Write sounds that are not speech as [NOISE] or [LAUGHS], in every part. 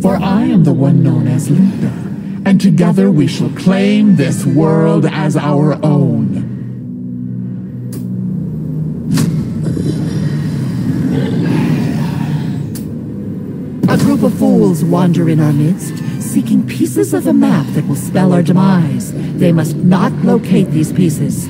for I am the one known as Linda, and together we shall claim this world as our own. A group of fools wander in our midst, seeking pieces of a map that will spell our demise. They must not locate these pieces.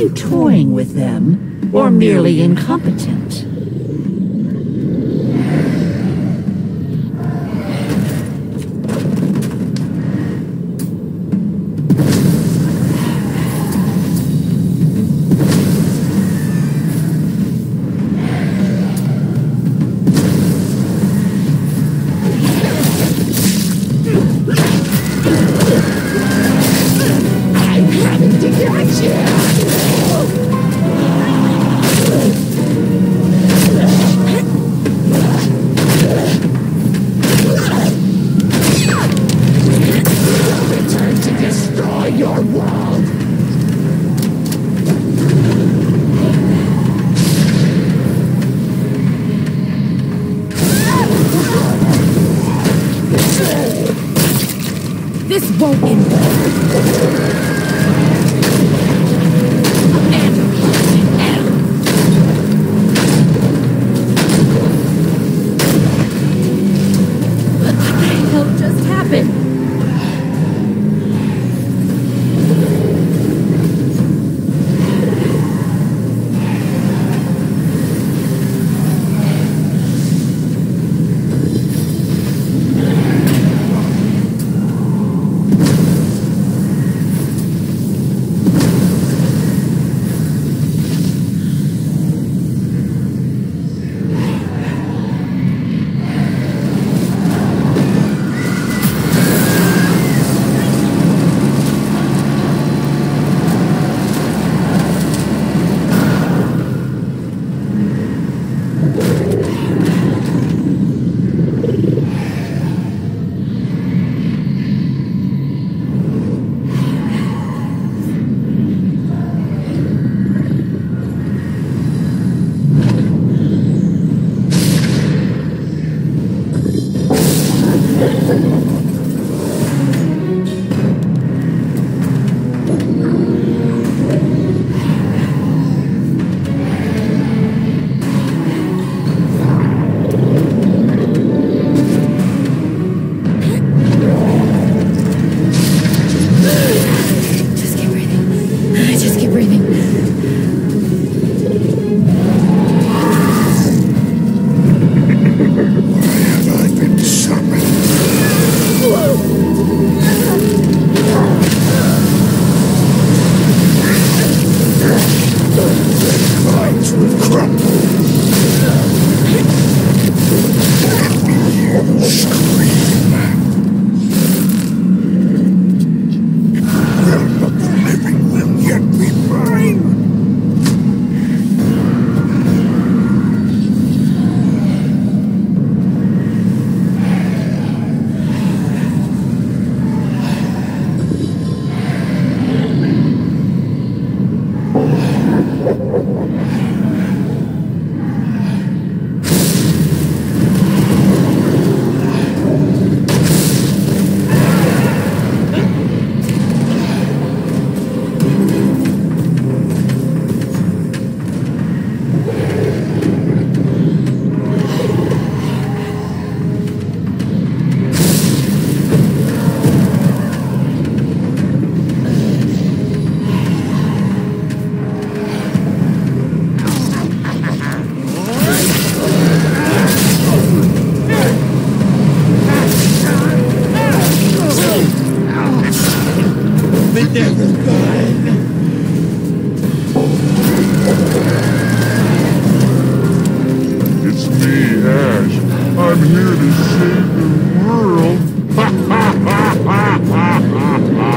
You toying with them, or merely incompetent? Why have I been summoned? here to save the world. [LAUGHS]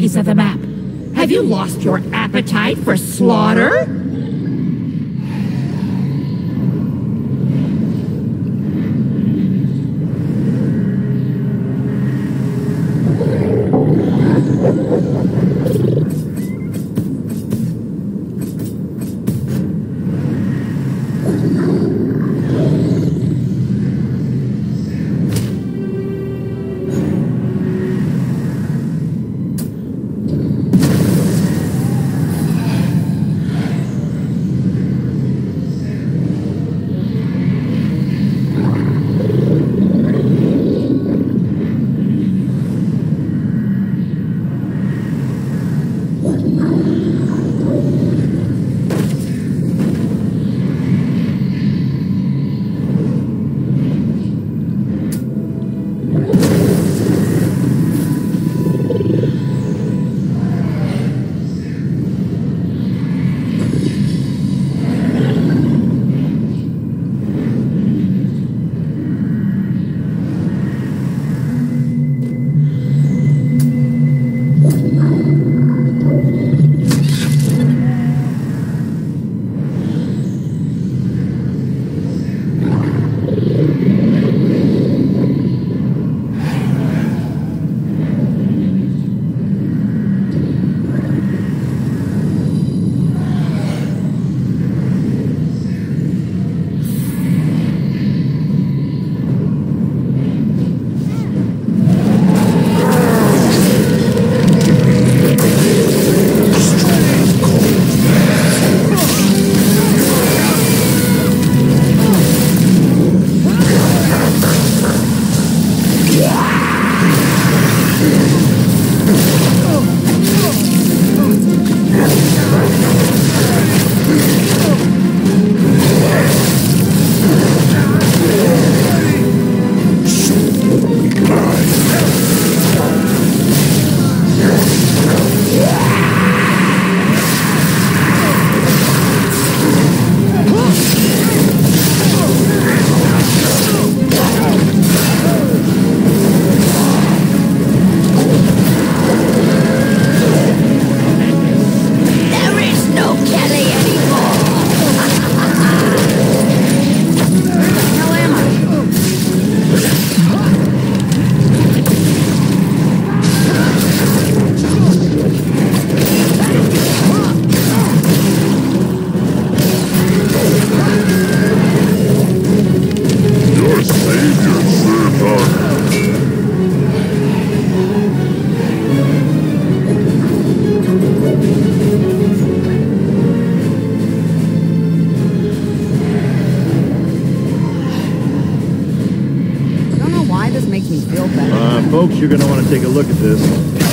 piece of the map. Have you lost your appetite for slaughter? You're going to want to take a look at this.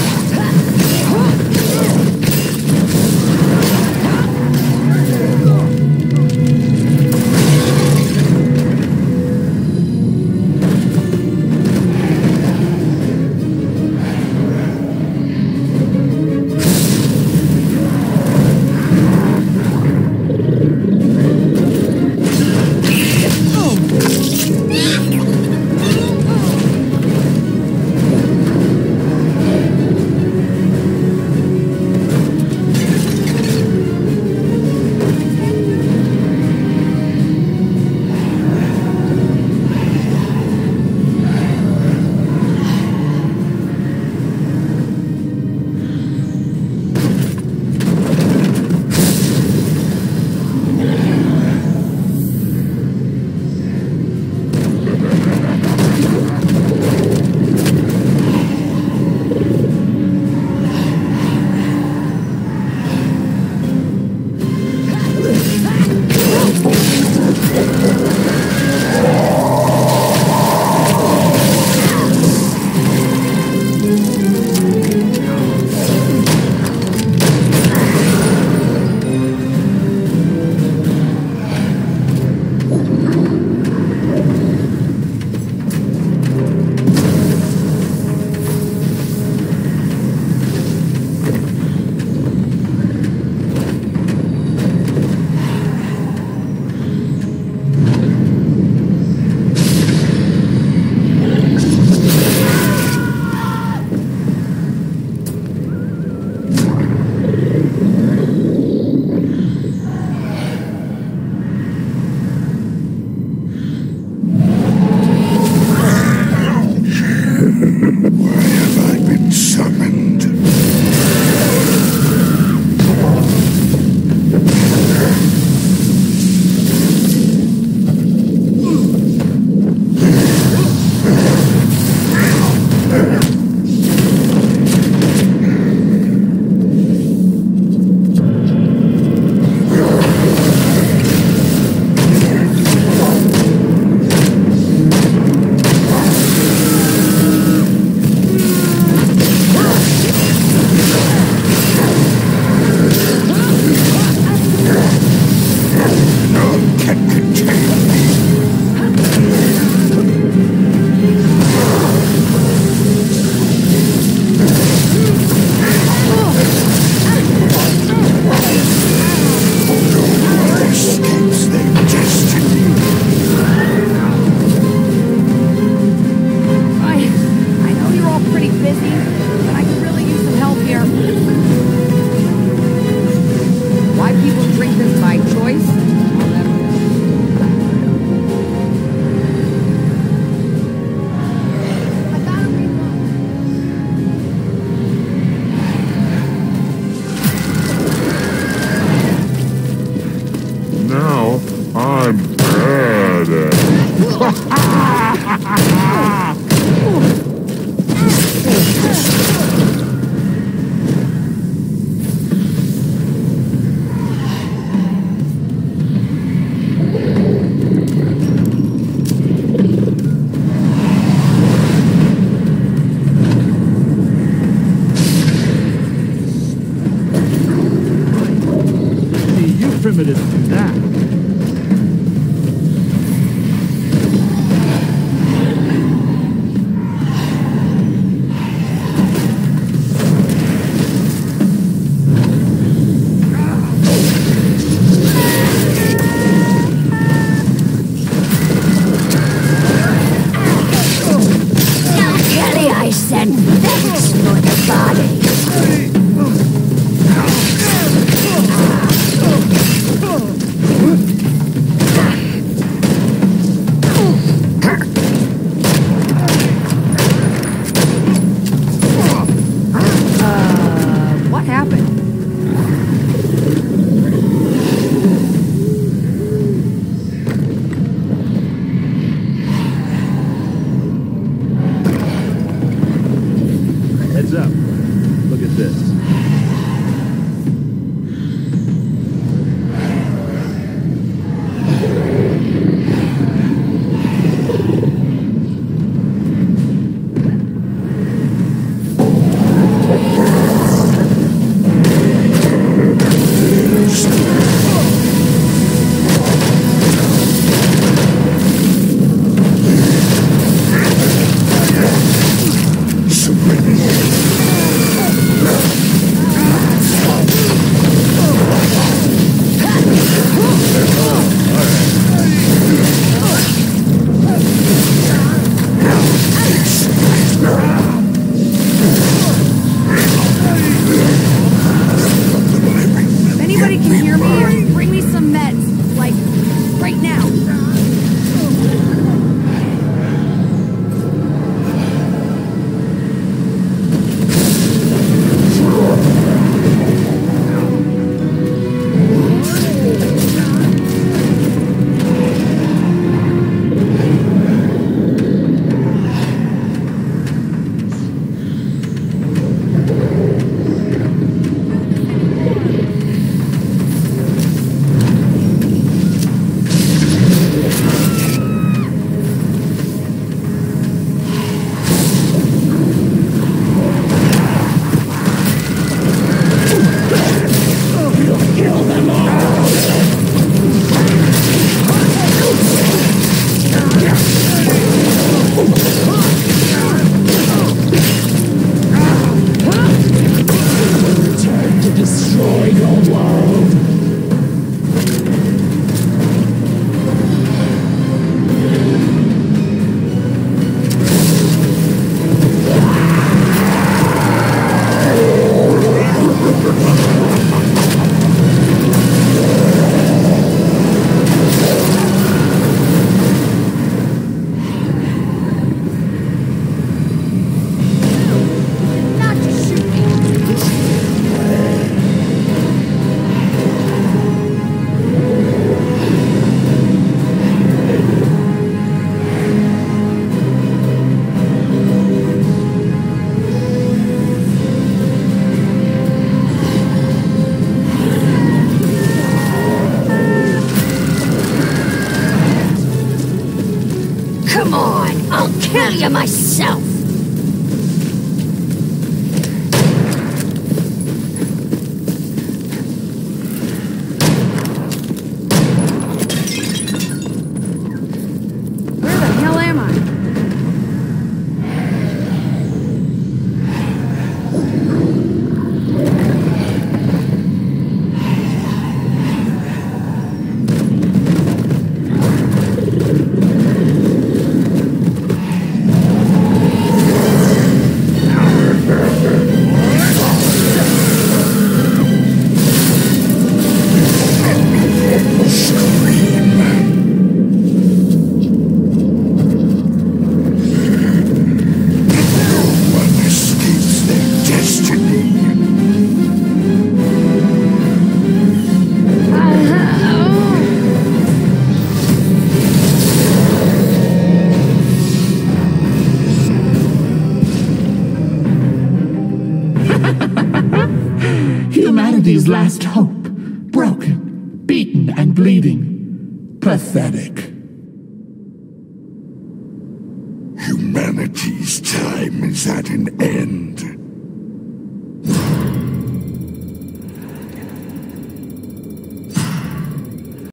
Myself.